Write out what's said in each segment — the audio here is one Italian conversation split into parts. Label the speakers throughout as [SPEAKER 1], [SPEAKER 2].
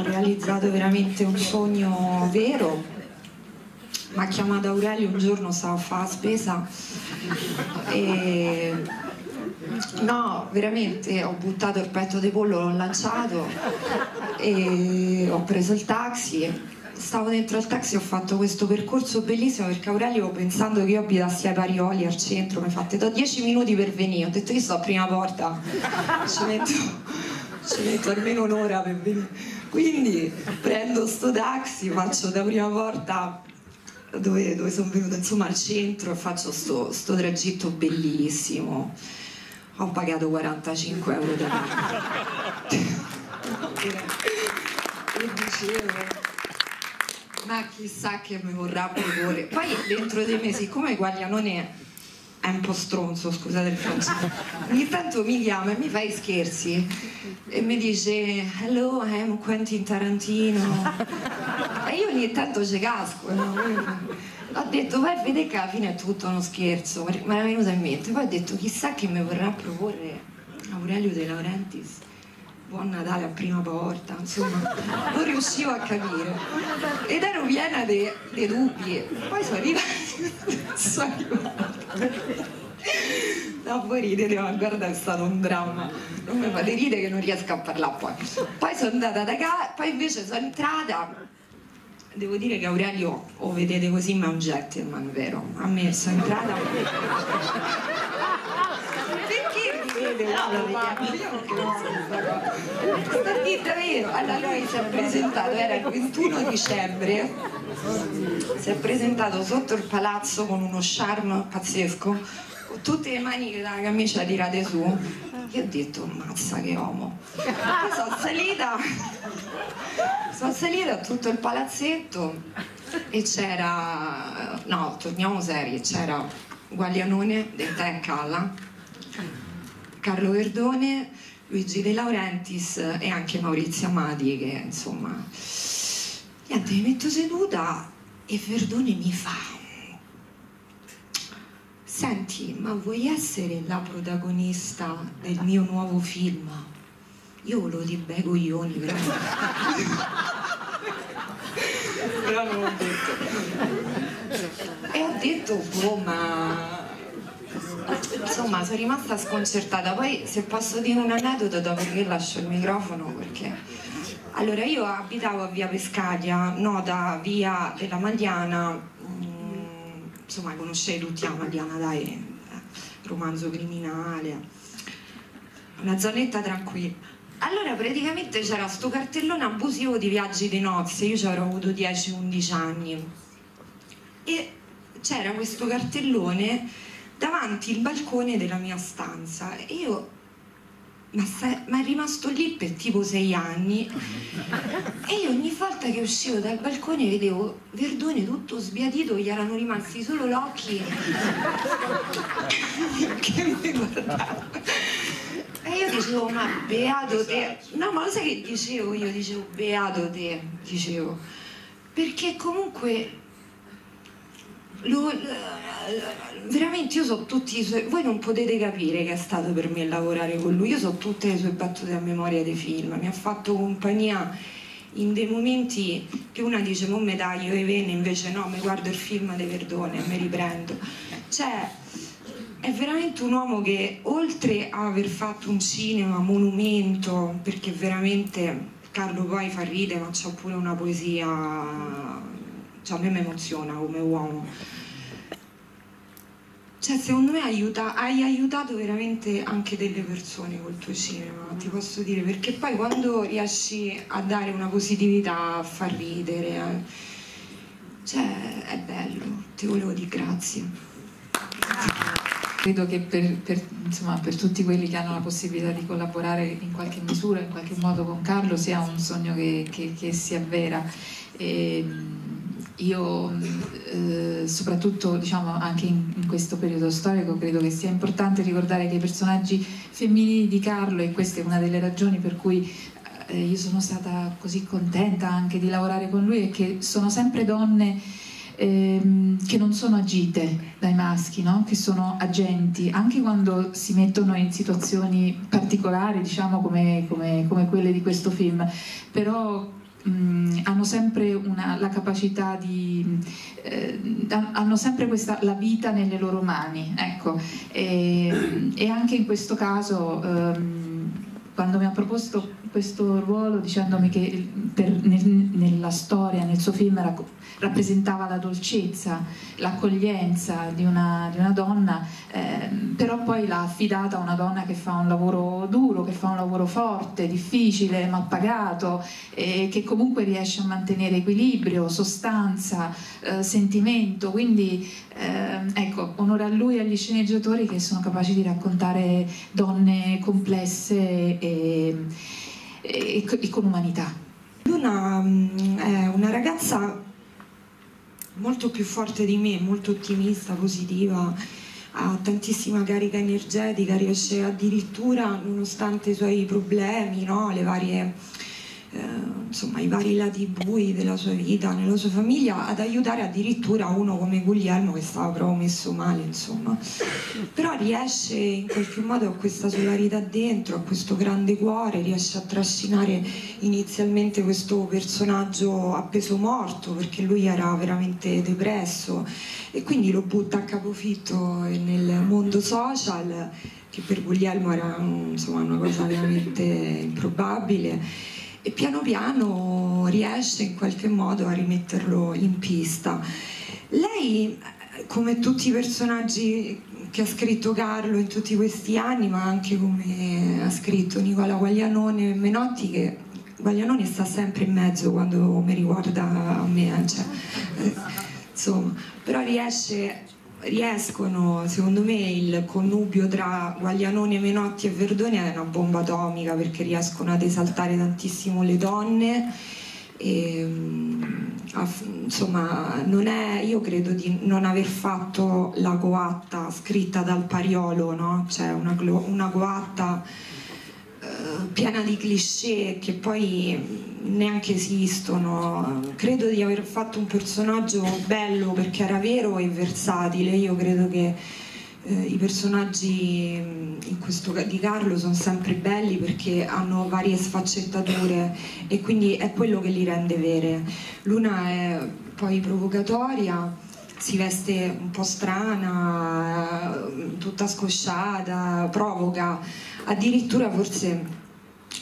[SPEAKER 1] ho realizzato veramente un sogno vero. Mi ha chiamato Aurelio un giorno, stavo a fare la spesa. E no, veramente ho buttato il petto di pollo, l'ho lanciato e ho preso il taxi. Stavo dentro al taxi ho fatto questo percorso bellissimo perché Aurelio pensando che io abitassi ai Parioli al centro mi ha fatto do 10 minuti per venire ho detto io sto a prima porta ci metto, ci metto almeno un'ora per venire. Quindi prendo sto taxi faccio da prima porta dove, dove sono venuta insomma al centro e faccio sto, sto tragitto bellissimo. Ho pagato 45 euro da parte e dicevo ma chissà che mi vorrà proporre. Poi dentro di me, siccome Guaglianone è un po' stronzo, scusate il francese, ogni tanto mi chiama e mi fa i scherzi e mi dice hello I'm Quentin Tarantino e io ogni tanto ci casco no? ho detto vai a vedere che alla fine è tutto uno scherzo me era venuto in mente poi ho detto chissà che mi vorrà proporre Aurelio De Laurentiis buon Natale a prima porta, insomma, non riuscivo a capire. Ed ero piena di dubbi. Poi sono arrivata. No, voi ridete, ma guarda, è stato un dramma. Non mi fate ridere che non riesco a parlare poi. Poi sono andata da casa, poi invece sono entrata. Devo dire che Aurelio, o vedete così, ma è un gentleman, vero? A me sono entrata vede una sta dita vero allora lui si è presentato era il 21 dicembre. Si è presentato sotto il palazzo con uno charme pazzesco. Con tutte le maniche della camicia tirate su. Io ho detto mazza che uomo. Poi sono salita sono salita a tutto il palazzetto e c'era no torniamo seri c'era Guaglianone del Tè Calla Carlo Verdone, Luigi De Laurentiis e anche Maurizio Amati che insomma niente mi metto seduta e Verdone mi fa. Senti ma vuoi essere la protagonista del mio nuovo film? io dire bei coglioni però però non ho detto. E ho detto boh ma insomma sono rimasta sconcertata. Poi se posso dire un aneddoto dopo che lascio il microfono perché allora io abitavo a via Pescadia nota via della Magliana mm, insomma conoscete tutti la Magliana dai eh, romanzo criminale una zonetta tranquilla. Allora praticamente c'era sto cartellone abusivo di viaggi di nozze io ci avrò avuto 10-11 anni. E c'era questo cartellone davanti il balcone della mia stanza. E io ma, sta, ma, è rimasto lì per tipo sei anni? E io ogni volta che uscivo dal balcone vedevo Verdone tutto sbiadito gli erano rimasti solo gli occhi che mi guardava e io dicevo ma beato te. No ma lo sai che dicevo io? Dicevo beato te. Dicevo. Perché comunque lo, veramente io so tutti i suoi voi non potete capire che è stato per me lavorare con lui. Io so tutte le sue battute a memoria dei film. Mi ha fatto compagnia in dei momenti che una dice mo me taglio le vene invece no mi guardo il film di Verdone e mi riprendo. Cioè è veramente un uomo che oltre a aver fatto un cinema monumento perché veramente Carlo poi fa ridere ma c'ha pure una poesia cioè a me mi emoziona come uomo. Cioè, secondo me aiuta, hai aiutato veramente anche delle persone col tuo cinema, ti posso dire, perché poi quando riesci a dare una positività, a far ridere, eh, cioè è bello, ti volevo dire grazie.
[SPEAKER 2] Credo che per, per, insomma, per, tutti quelli che hanno la possibilità di collaborare in qualche misura, in qualche modo con Carlo, sia un sogno che, che, che si avvera. E, io eh, soprattutto diciamo, anche in, in, questo periodo storico credo che sia importante ricordare che i personaggi femminili di Carlo e questa è una delle ragioni per cui eh, io sono stata così contenta anche di lavorare con lui è che sono sempre donne ehm, che non sono agite dai maschi, no? che sono agenti anche quando si mettono in situazioni particolari diciamo come, come, come quelle di questo film però mh, hanno sempre una, la capacità di eh, hanno sempre questa, la vita nelle loro mani ecco. E, e anche in questo caso ehm, quando mi ha proposto questo ruolo dicendomi che per, nel, nella storia, nel suo film era, rappresentava la dolcezza, l'accoglienza di una, di una donna, eh, però poi l'ha affidata a una donna che fa un lavoro duro, che fa un lavoro forte, difficile, mal pagato, e che comunque riesce a mantenere equilibrio, sostanza, eh, sentimento, quindi eh, ecco, onore a lui e agli sceneggiatori che sono capaci di raccontare donne complesse e e, e con umanità.
[SPEAKER 1] Luna mm, è una ragazza molto più forte di me, molto ottimista, positiva, ha tantissima carica energetica, riesce addirittura, nonostante i suoi problemi, no, le varie eh, insomma, i vari lati bui della sua vita, nella sua famiglia, ad aiutare addirittura uno come Guglielmo che stava proprio messo male, insomma. Però riesce in qualche modo a questa solarità dentro, a questo grande cuore, riesce a trascinare inizialmente questo personaggio a peso morto, perché lui era veramente depresso, e quindi lo butta a capofitto nel mondo social, che per Guglielmo era insomma, una cosa veramente improbabile e piano piano riesce in qualche modo a rimetterlo in pista. Lei, come tutti i personaggi che ha scritto Carlo in tutti questi anni, ma anche come ha scritto Nicola Guaglianone e Menotti, che Guaglianone sta sempre in mezzo quando mi riguarda a me, cioè, eh, insomma, però riesce riescono, secondo me il connubio tra Guaglianoni, Menotti e Verdoni è una bomba atomica perché riescono ad esaltare tantissimo le donne e, insomma non è, io credo di non aver fatto la coatta scritta dal Pariolo, no? cioè una, una coatta piena di cliché che poi neanche esistono. Credo di aver fatto un personaggio bello perché era vero e versatile. Io credo che eh, i personaggi mm, questo, di Carlo sono sempre belli perché hanno varie sfaccettature e quindi è quello che li rende vere. L'una è poi provocatoria si veste un po' strana, eh, tutta scosciata, provoca, addirittura forse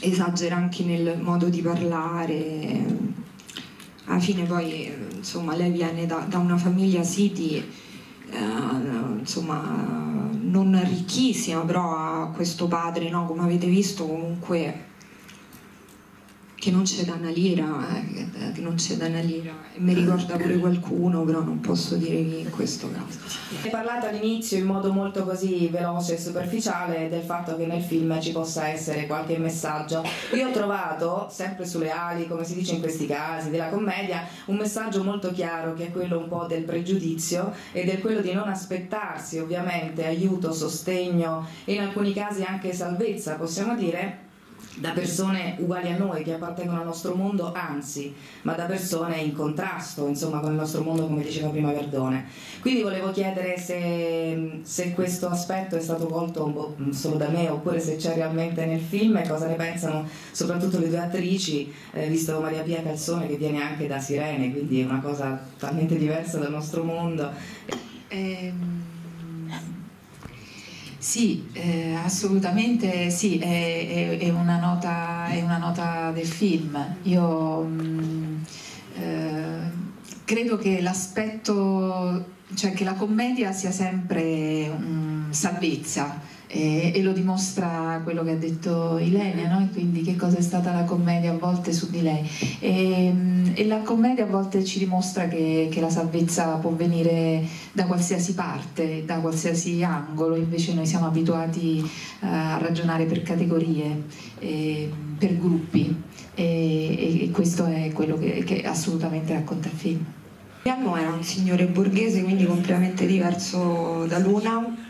[SPEAKER 1] esagera anche nel modo di parlare. Alla fine poi insomma lei viene da, da una famiglia City eh, insomma non ricchissima, però ha questo padre, no? come avete visto comunque che non c'è da una lira, eh, che non c'è da una lira. Mi ricorda pure qualcuno, però non posso dire chi in questo caso.
[SPEAKER 3] Hai parlato all'inizio in modo molto così veloce e superficiale del fatto che nel film ci possa essere qualche messaggio. Io ho trovato, sempre sulle ali, come si dice in questi casi, della commedia, un messaggio molto chiaro che è quello un po' del pregiudizio ed è quello di non aspettarsi ovviamente aiuto, sostegno e in alcuni casi anche salvezza, possiamo dire da persone uguali a noi che appartengono al nostro mondo, anzi, ma da persone in contrasto insomma, con il nostro mondo, come diceva prima Verdone. Quindi volevo chiedere se, se questo aspetto è stato colto solo da me oppure se c'è realmente nel film e cosa ne pensano soprattutto le due attrici, eh, visto Maria Pia Calzone che viene anche da Sirene, quindi è una cosa talmente diversa dal nostro mondo.
[SPEAKER 2] Ehm sì, eh, assolutamente sì, è, è, è, una nota, è, una nota, del film. Io mh, mm, eh, credo che l'aspetto, cioè che la commedia sia sempre um, salvezza e, e, lo dimostra quello che ha detto Ilenia, no? quindi che cosa è stata la commedia a volte su di lei. E, e la commedia a volte ci dimostra che, che, la salvezza può venire da qualsiasi parte, da qualsiasi angolo, invece noi siamo abituati uh, a ragionare per categorie, e, per gruppi e, questo è quello che, che assolutamente racconta il film.
[SPEAKER 1] Piano era un signore borghese, quindi completamente diverso da Luna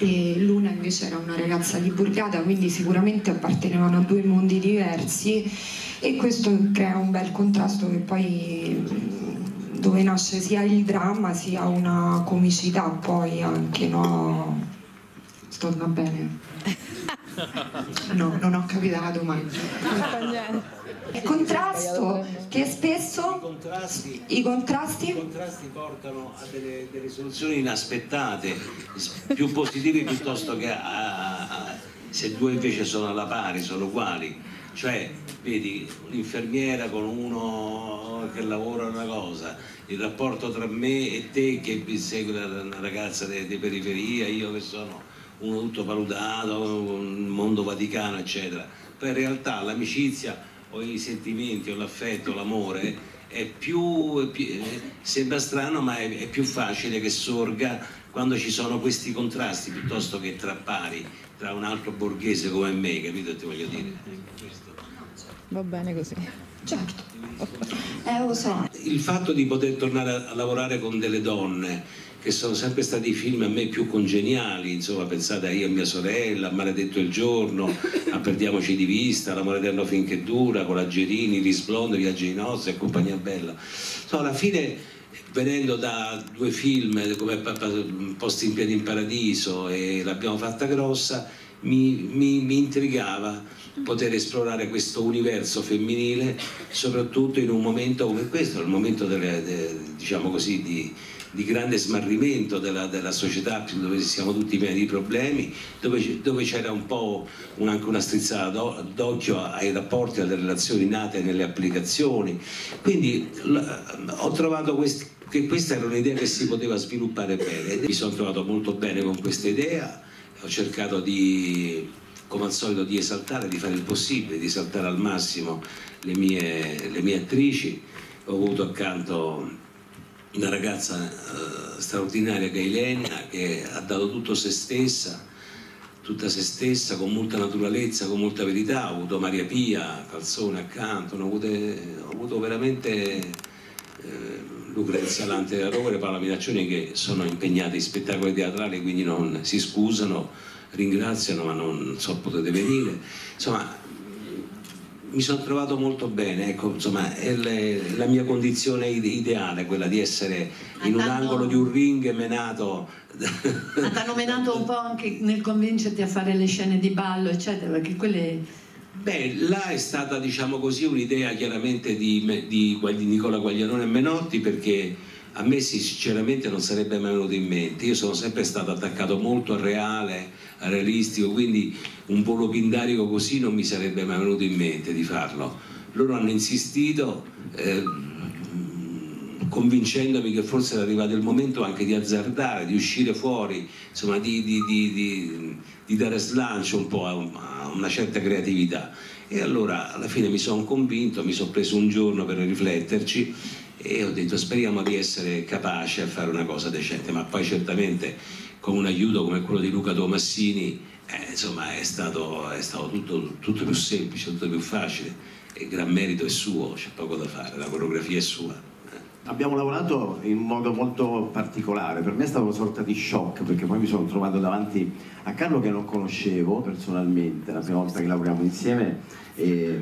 [SPEAKER 1] e Luna invece era una ragazza di borgata, quindi sicuramente appartenevano a due mondi diversi e questo crea un bel contrasto che poi dove nasce sia il dramma sia una comicità poi anche, no? Sto bene. No, non ho capito la domanda. Il contrasto che spesso
[SPEAKER 4] I contrasti,
[SPEAKER 1] i contrasti
[SPEAKER 4] i contrasti portano a delle, delle soluzioni inaspettate, più positive piuttosto che a, a- se due invece sono alla pari, sono uguali. Cioè, vedi, un'infermiera con uno che lavora una cosa, il rapporto tra me e te che segue una ragazza di, di periferia, io che sono uno tutto valutato, un mondo vaticano, eccetera. Poi in realtà l'amicizia o i sentimenti o l'affetto, l'amore è più, è più- sembra strano ma è, è più facile che sorga quando ci sono questi contrasti piuttosto che tra pari, tra un altro borghese come me, capito ti voglio dire?
[SPEAKER 5] Va bene così.
[SPEAKER 1] certo. Eh lo so.
[SPEAKER 4] Il fatto di poter tornare a lavorare con delle donne che sono sempre stati i film a me più congeniali, insomma pensate a io e mia sorella, a Maledetto il giorno, a Perdiamoci di vista, L'amore eterno finché dura, con la Gerini, Risblonde, Viaggi di nozze e compagnia bella. Insomma, alla fine venendo da due film come Posti in piedi in paradiso e L'abbiamo fatta grossa, mi, mi- mi intrigava poter esplorare questo universo femminile, soprattutto in un momento come questo, il momento delle- de- diciamo così, di, di grande smarrimento della, della società dove siamo tutti pieni di problemi, dove, dove c'era un po' un- anche una strizzata d'o- d'occhio ai rapporti, alle relazioni nate nelle applicazioni. Quindi ho trovato questi- che questa era un'idea che si poteva sviluppare bene. Mi sono trovato molto bene con questa idea, ho cercato di, come al solito, di esaltare, di fare il possibile, di esaltare al massimo le mie, le mie attrici. Ho avuto accanto una ragazza eh, straordinaria che è Ilenia, che ha dato tutto se stessa, tutta se stessa, con molta naturalezza, con molta verità. Ho avuto Maria Pia, Calzone accanto, ne ho, avute- ho avuto veramente eh, Lucrezia Lante della Rovere Paola Minaccioni che sono impegnate in spettacoli teatrali, quindi non si scusano, ringraziano, ma non so potete venire. Insomma, mi sono trovato molto bene, ecco, insomma, è le- la mia condizione ide- ideale, quella di essere in un angolo di un ring menato.
[SPEAKER 6] Ti hanno menato un po' anche nel convincerti a fare le scene di ballo, eccetera, perché quelle
[SPEAKER 4] Beh, là è stata, diciamo così, un'idea chiaramente di, di di Nicola Guaglianone e Menotti perché a me sinceramente non sarebbe mai venuto in mente. Io sono sempre stato attaccato molto al reale, al realistico, quindi un volo pindarico così non mi sarebbe mai venuto in mente di farlo. Loro hanno insistito. eh, convincendomi che forse era arrivato il momento anche di azzardare, di uscire fuori, insomma di, di- di- di- dare slancio un po' a una certa creatività. E allora alla fine mi sono convinto, mi sono preso un giorno per rifletterci e ho detto speriamo di essere capaci a fare una cosa decente, ma poi certamente con un aiuto come quello di Luca Tomassini eh, insomma è stato, è stato tutto, tutto più semplice, tutto più facile. E il gran merito è suo, c'è poco da fare, la coreografia è sua.
[SPEAKER 7] Abbiamo lavorato in modo molto particolare, per me è stato una sorta di shock perché poi mi sono trovato davanti a Carlo che non conoscevo personalmente, la prima volta che lavoriamo insieme e,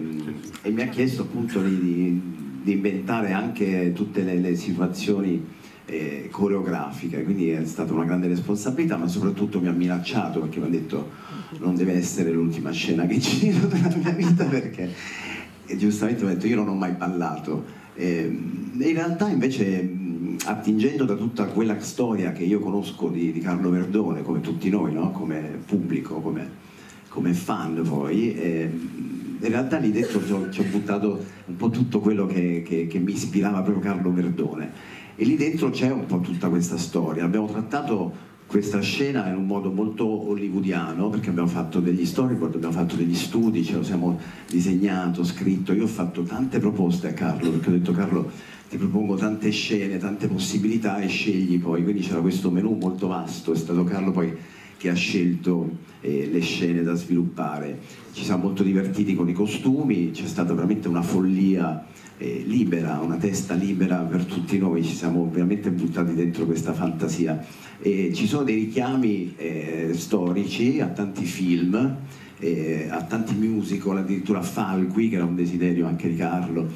[SPEAKER 7] e mi ha chiesto appunto di, di- di inventare anche tutte le, le situazioni eh, coreografiche, quindi è stata una grande responsabilità ma soprattutto mi ha minacciato perché mi ha detto non deve essere l'ultima scena che giro della mia vita perché e giustamente ho detto io non ho mai ballato Ehm, in realtà invece attingendo da tutta quella storia che io conosco di, di Carlo Verdone come tutti noi no? come pubblico come, come fan poi ehm, in realtà lì dentro ci ho buttato un po' tutto quello che, che- che mi ispirava proprio Carlo Verdone e lì dentro c'è un po' tutta questa storia abbiamo trattato questa scena in un modo molto hollywoodiano perché abbiamo fatto degli storyboard, abbiamo fatto degli studi, ce lo siamo disegnato, scritto. Io ho fatto tante proposte a Carlo perché ho detto Carlo ti propongo tante scene, tante possibilità e scegli poi. Quindi c'era questo menù molto vasto, è stato Carlo poi che ha scelto eh, le scene da sviluppare. Ci siamo molto divertiti con i costumi, c'è stata veramente una follia eh, libera, una testa libera per tutti noi, ci siamo veramente buttati dentro questa fantasia. E ci sono dei richiami eh, storici a tanti film eh, a tanti musical, addirittura a Falqui, che era un desiderio anche di Carlo,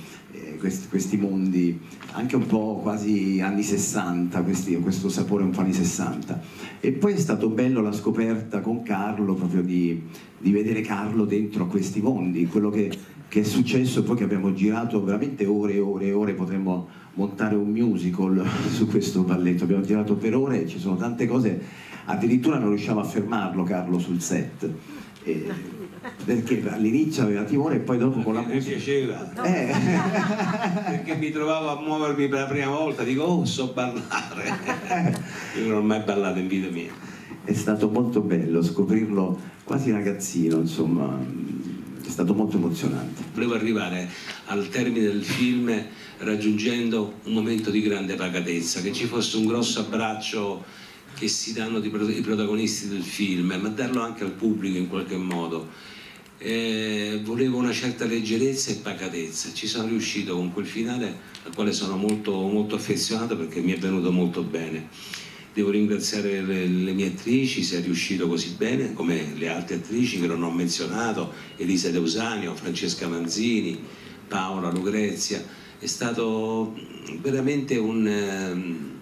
[SPEAKER 7] questi, questi, mondi anche un po' quasi anni 60, questi, questo sapore un po' anni 60. E poi è stato bello la scoperta con Carlo proprio di, di vedere Carlo dentro a questi mondi, quello che, che è successo poi che abbiamo girato veramente ore e ore e ore, potremmo montare un musical su questo balletto, abbiamo girato per ore, ci sono tante cose, addirittura non riusciamo a fermarlo Carlo sul set. Eh, perché all'inizio aveva timore e poi dopo con la
[SPEAKER 4] musica. mi piaceva eh. perché mi trovavo a muovermi per la prima volta dico oh so ballare. Io non ho mai ballato in vita mia.
[SPEAKER 7] È stato molto bello scoprirlo quasi ragazzino insomma è stato molto emozionante.
[SPEAKER 4] Volevo arrivare al termine del film raggiungendo un momento di grande pacatezza che ci fosse un grosso abbraccio che si danno i protagonisti del film, ma darlo anche al pubblico in qualche modo. Eh, volevo una certa leggerezza e pacatezza, ci sono riuscito con quel finale al quale sono molto, molto affezionato perché mi è venuto molto bene. Devo ringraziare le, le, mie attrici, se è riuscito così bene, come le altre attrici che non ho menzionato, Elisa Deusanio, Francesca Manzini, Paola Lucrezia. È stato veramente un... Eh,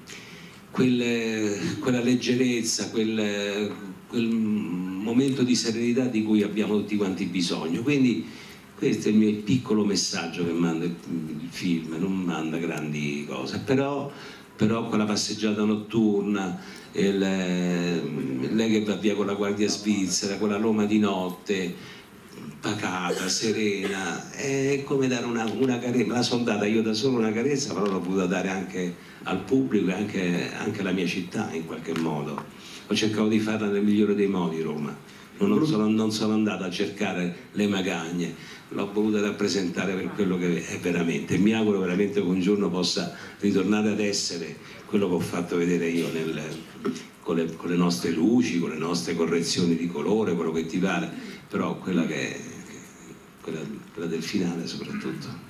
[SPEAKER 4] quelle, quella leggerezza, quel, quel, momento di serenità di cui abbiamo tutti quanti bisogno. Quindi questo è il mio piccolo messaggio che manda il film, non manda grandi cose, però, però quella passeggiata notturna, il, lei che va via con la guardia svizzera, quella Roma di notte, pacata, serena, è come dare una, una carezza, la sono data io da solo una carezza, però l'ho potuta dare anche al pubblico e anche, anche alla mia città in qualche modo. Ho cercato di farla nel migliore dei modi Roma, non sono, non sono andato a cercare le magagne, l'ho voluta rappresentare per quello che è veramente. Mi auguro veramente che un giorno possa ritornare ad essere quello che ho fatto vedere io nel, con, le, con, le, nostre luci, con le nostre correzioni di colore, quello che ti pare, però quella, che, quella, quella del finale soprattutto.